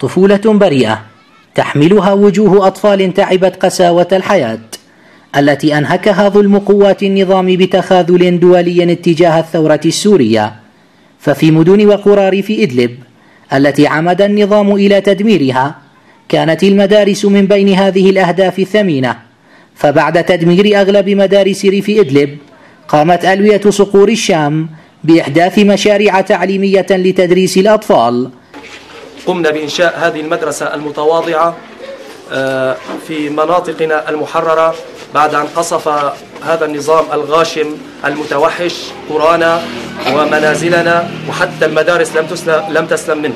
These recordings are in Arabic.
طفولة بريئة تحملها وجوه أطفال تعبت قساوة الحياة التي أنهكها ظلم قوات النظام بتخاذل دولي اتجاه الثورة السورية. ففي مدن وقرى ريف إدلب التي عمد النظام إلى تدميرها كانت المدارس من بين هذه الأهداف الثمينة. فبعد تدمير أغلب مدارس ريف إدلب قامت ألوية صقور الشام بإحداث مشاريع تعليمية لتدريس الأطفال. قمنا بإنشاء هذه المدرسة المتواضعة آه، في مناطقنا المحررة بعد أن قصف هذا النظام الغاشم المتوحش قرانا ومنازلنا وحتى المدارس لم تسلم, لم تسلم منه.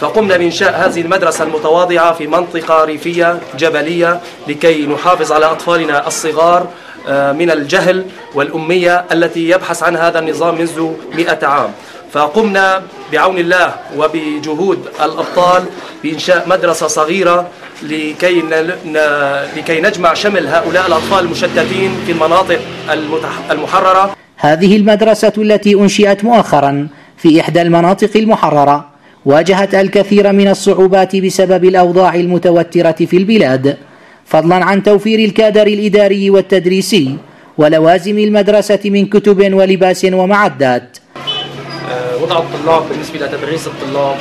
فقمنا بإنشاء هذه المدرسة المتواضعة في منطقة ريفية جبلية لكي نحافظ على أطفالنا الصغار آه، من الجهل والأمية التي يبحث عنها هذا النظام منذ مئة عام. فقمنا بعون الله وبجهود الأبطال بإنشاء مدرسة صغيرة لكي لكي نجمع شمل هؤلاء الأطفال المشتتين في المناطق المحررة. هذه المدرسة التي أنشئت مؤخرا في إحدى المناطق المحررة واجهت الكثير من الصعوبات بسبب الأوضاع المتوترة في البلاد فضلا عن توفير الكادر الإداري والتدريسي ولوازم المدرسة من كتب ولباس ومعدات وضع الطلاب بالنسبة لتدريس الطلاب.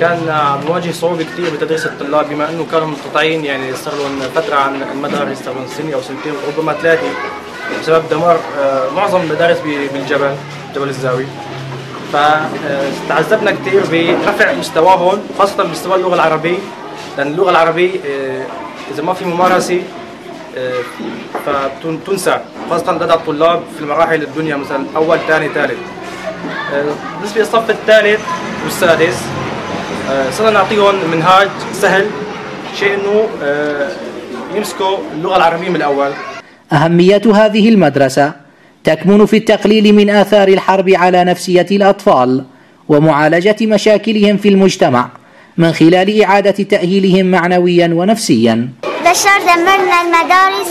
كان مواجه صعوبة كثير بتدريس الطلاب بما إنه كانوا منقطعين يعني صار لهم فترة عن المدارس صار لهم سنة أو سنتين. ربما ثلاثة بسبب دمار آه، معظم المدارس بالجبل جبل الزاوي فتعذبنا كثير برفع مستواهم خاصة مستوى اللغة العربية. لأن اللغة العربية آه، إذا ما في ممارسة فتنسى خاصة لدى الطلاب في المراحل الدنيا مثلا أول ثاني ثالث. بالنسبة للصف الثالث والسادس آه، صرنا نعطيهم منهاج سهل شيء إنه آه، يمسكوا اللغة العربية من الأول. أهمية هذه المدرسة تكمن في التقليل من آثار الحرب على نفسية الأطفال ومعالجة مشاكلهم في المجتمع من خلال إعادة تأهيلهم معنويا ونفسيا. بشار دمرنا المدارس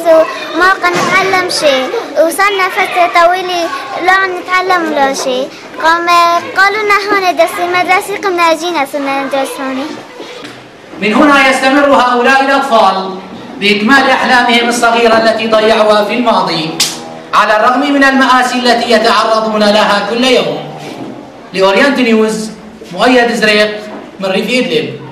وما كنا نتعلم شيء وصلنا فترة طويلة لا نتعلم ولا شيء. قام قالوا لنا هون درس المدرسة قمنا جينا صرنا ندرس هون من هنا يستمر هؤلاء الأطفال بإكمال أحلامهم الصغيرة التي ضيعوها في الماضي على الرغم من المآسي التي يتعرضون لها كل يوم. لأورينت نيوز مؤيد زريق من ريف إدلب.